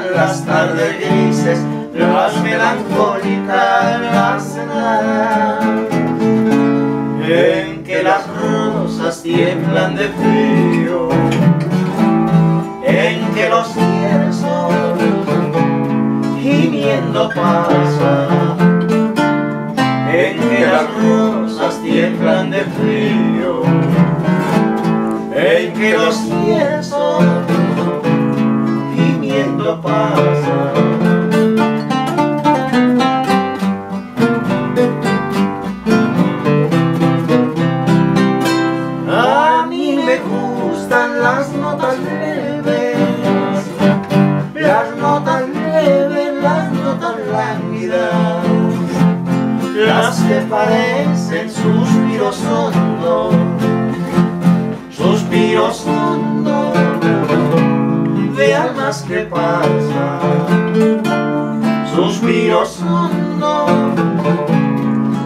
las tardes grises, las melancólicas, las heladas, en que las rosas tiemblan de frío, en que los tiesos gimiendo pasan, en que las rosas tiemblan de frío, en que los tiesos a mí me gustan las notas leves, las notas leves, las notas lánguidas, las que parecen suspiros hondos, suspiros hondos almas que pasan, suspiros hondos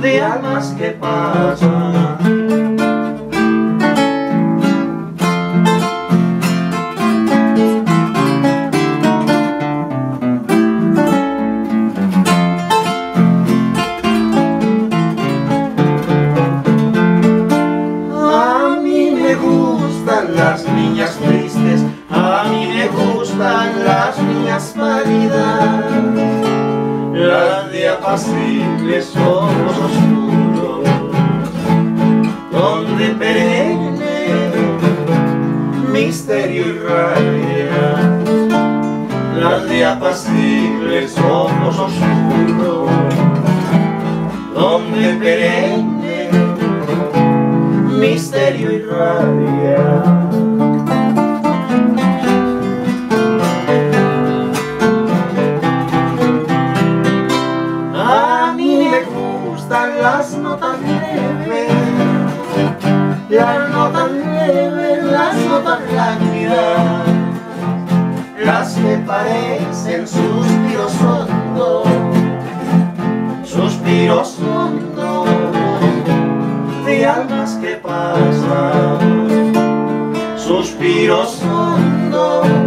de almas que pasan. Las de apacibles ojos oscuros, donde perenne misterio y rabia, las de apacibles ojos oscuros, donde perenne misterio y rabia. Las notas leves, las notas leves, las notas lánguidas, las que parecen suspiros hondos, suspiros hondos de almas que pasan, suspiros hondos